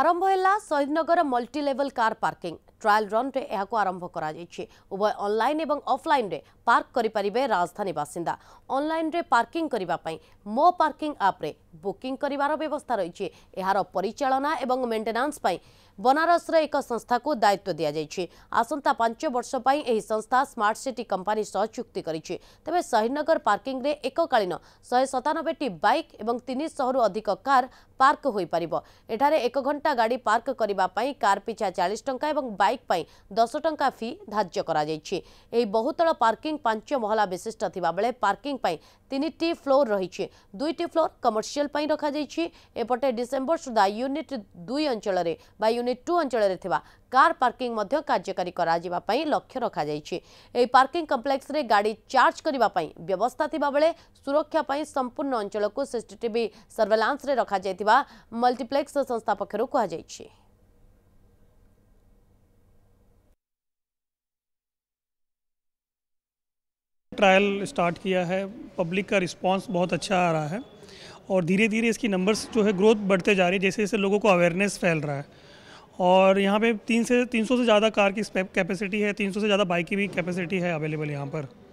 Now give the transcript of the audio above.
ଆରମ୍ଭ ହେଲା Shahidnagar multilevel car parking trial ରନ୍ରେ ଏହାକୁ ଆରମ୍ଭ କରାଯାଇଛି ଉଭୟ ଅନ୍ଲାଇନ୍ ଏବଂ ଅଫ୍ଲାଇନ୍ରେ ପାର୍କ କରିପାରିବେ ରାଜଧାନୀ ବାସିନ୍ଦା ଅନ୍ଲାଇନ୍ରେ ପାର୍କିଂ କରିବା ପାଇଁ ମୋ ପାର୍କିଂ ଆପ୍ରେ ବୁକିଂ କରିବାର ବ୍ୟବସ୍ଥା ରହିଛି ଏହାର ପରିଚାଳନା ଏବଂ ମେଣ୍ଟେନାନ୍ସ ପାଇଁ ବନାରସର ଏକ ସଂସ୍ଥାକୁ ଦାୟିତ୍ୱ ଦିଆଯାଇଛି ଆସନ୍ତା ପାଞ୍ଚ ବର୍ଷ ପାଇଁ ଏହି ସଂସ୍ଥା ସ୍ମାର୍ଟ ସିଟି କମ୍ପାନୀ ସହ ଚୁକ୍ତି କରିଛି ତେବେ ଶହୀନଗର ପାର୍କିଂରେ ଏକକାଳୀନ ଶହେ ସତାନବେଟି ବାଇକ୍ ଏବଂ ତିନିଶହରୁ ଅଧିକ କାର୍ ପାର୍କ ହୋଇପାରିବ ଏଠାରେ ଏକ ଘଣ୍ଟା ଗାଡ଼ି ପାର୍କ କରିବା ପାଇଁ କାର୍ ପିଛା ଚାଳିଶ ଟଙ୍କା ଏବଂ ବାଇକ୍ ପାଇଁ ଦଶ ଟଙ୍କା ଫି ଧାର୍ଯ୍ୟ କରାଯାଇଛି ଏହି ବହୁତଳ ପାର୍କିଂ ପାଞ୍ଚ ମହଲା ବିଶିଷ୍ଟ ଥିବାବେଳେ ପାର୍କିଂ ପାଇଁ ତିନିଟି ଫ୍ଲୋର ରହିଛି ଦୁଇଟି ଫ୍ଲୋର କମର୍ସିଆଲ ପାଇଁ ରଖାଯାଇଛି ଏପଟେ ଡିସେମ୍ବର ସୁଦ୍ଧା ୟୁନିଟ୍ ଦୁଇ ଅଞ୍ଚଳରେ ବା ୟୁନିଟ୍ ଟୁ ଅଞ୍ଚଳରେ ଥିବା କାର ପାର୍କିଂ ମଧ୍ୟ କାର୍ଯ୍ୟକାରୀ କରାଯିବା ପାଇଁ ଲକ୍ଷ୍ୟ ରଖାଯାଇଛି ଏହି ପାର୍କିଂ କମ୍ପ୍ଲେକ୍ସରେ ଗାଡ଼ି ଚାର୍ଜ କରିବା ପାଇଁ ବ୍ୟବସ୍ଥା ଥିବାବେଳେ ସୁରକ୍ଷା ପାଇଁ ସମ୍ପୂର୍ଣ୍ଣ ଅଞ୍ଚଳକୁ ସିସିଟିଭି ସର୍ଭେଲାନ୍ସରେ ରଖାଯାଇଥିବା ମଲ୍ଟିପ୍ଲେକ୍ସ ସଂସ୍ଥା ପକ୍ଷରୁ କୁହାଯାଇଛି ट्रायल स्टार्ट किया है पब्लिक का रिस्पांस बहुत अच्छा आ रहा है और धीरे धीरे इसकी नंबर्स जो है ग्रोथ बढ़ते जा रही है जैसे जैसे लोगों को अवेयरनेस फैल रहा है और यहाँ पे तीन से सौ से ज़्यादा कार की कैपेसिटी है सौ से ज़्यादा बाइक की भी कैपेसिटी है अवेलेबल यहाँ पर